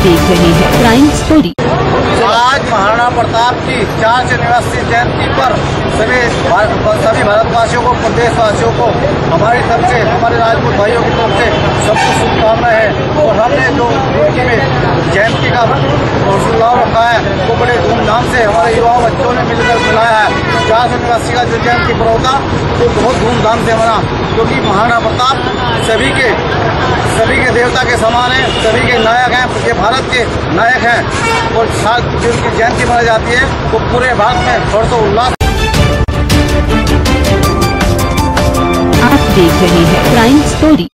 देख रहे हैं। क्राइम स्टोरी आज महाराणा प्रताप की चार सौ निवासी जयंती पर सभी सभी भारतवासियों को, प्रदेशवासियों को, हमारी तरफ़ से, हमारे राजपूत भाइयों की तरफ़ से सबको शुभकामनाएँ हैं। और हमने जो रुड़की में जयंती का हौसला रखा है, वो बड़े धूमधाम से हमारे युवाओं बच्चों ने मिलकर मनाया है। चार सौ निवासी का जो जयंती पर होता वो बहुत धूमधाम से मना। क्योंकि महाराणा प्रताप सभी के सभी के देवता के समान हैं, सभी के नायक हैं, ये भारत के नायक हैं। और साथ उनकी जयंती मनाई जाती है वो तो पूरे भारत में हर्षो उल्लास। आप देख रहे हैं प्राइम स्टोरी